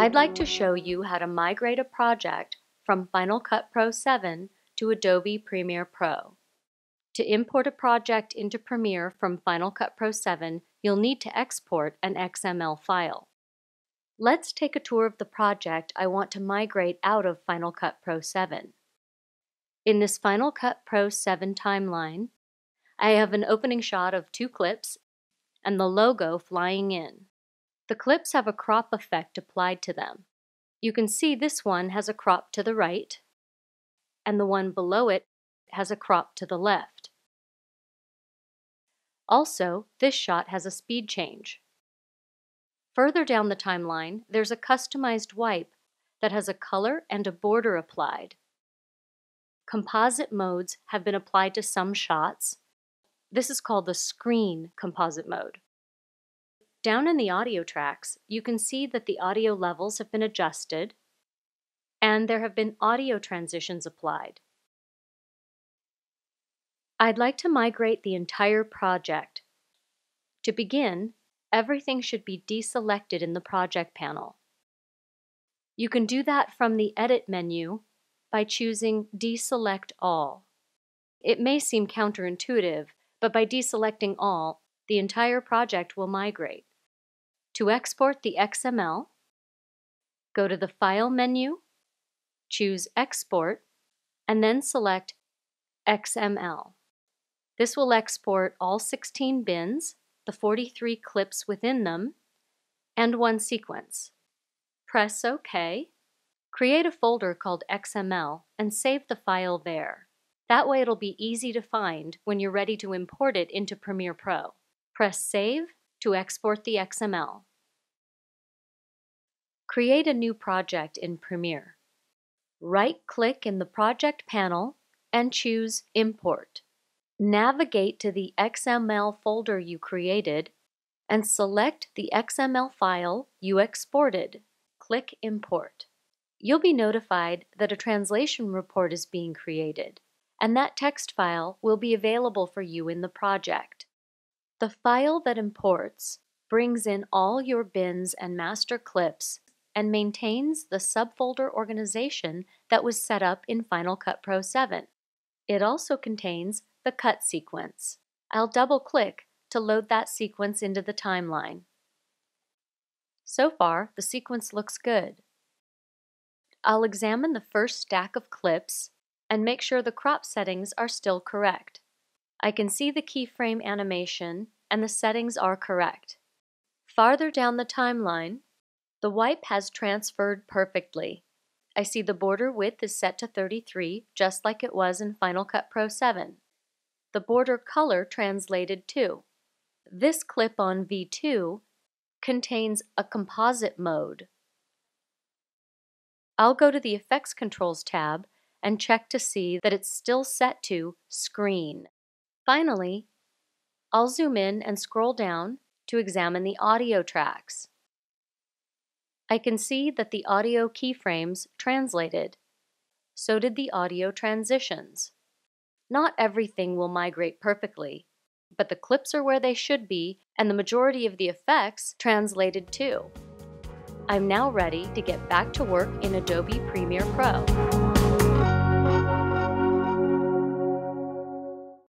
I'd like to show you how to migrate a project from Final Cut Pro 7 to Adobe Premiere Pro. To import a project into Premiere from Final Cut Pro 7, you'll need to export an XML file. Let's take a tour of the project I want to migrate out of Final Cut Pro 7. In this Final Cut Pro 7 timeline, I have an opening shot of two clips and the logo flying in. The clips have a crop effect applied to them. You can see this one has a crop to the right, and the one below it has a crop to the left. Also, this shot has a speed change. Further down the timeline, there's a customized wipe that has a color and a border applied. Composite modes have been applied to some shots. This is called the screen composite mode. Down in the audio tracks, you can see that the audio levels have been adjusted and there have been audio transitions applied. I'd like to migrate the entire project. To begin, everything should be deselected in the project panel. You can do that from the Edit menu by choosing Deselect All. It may seem counterintuitive, but by deselecting all, the entire project will migrate. To export the XML, go to the File menu, choose Export, and then select XML. This will export all 16 bins, the 43 clips within them, and one sequence. Press OK. Create a folder called XML and save the file there. That way it'll be easy to find when you're ready to import it into Premiere Pro. Press Save to export the XML. Create a new project in Premiere. Right-click in the Project panel and choose Import. Navigate to the XML folder you created and select the XML file you exported. Click Import. You'll be notified that a translation report is being created, and that text file will be available for you in the project. The file that imports brings in all your bins and master clips and maintains the subfolder organization that was set up in Final Cut Pro 7. It also contains the cut sequence. I'll double click to load that sequence into the timeline. So far, the sequence looks good. I'll examine the first stack of clips and make sure the crop settings are still correct. I can see the keyframe animation and the settings are correct. Farther down the timeline, the wipe has transferred perfectly. I see the border width is set to 33, just like it was in Final Cut Pro 7. The border color translated too. This clip on V2 contains a composite mode. I'll go to the Effects Controls tab and check to see that it's still set to Screen. Finally, I'll zoom in and scroll down to examine the audio tracks. I can see that the audio keyframes translated. So did the audio transitions. Not everything will migrate perfectly, but the clips are where they should be and the majority of the effects translated too. I'm now ready to get back to work in Adobe Premiere Pro.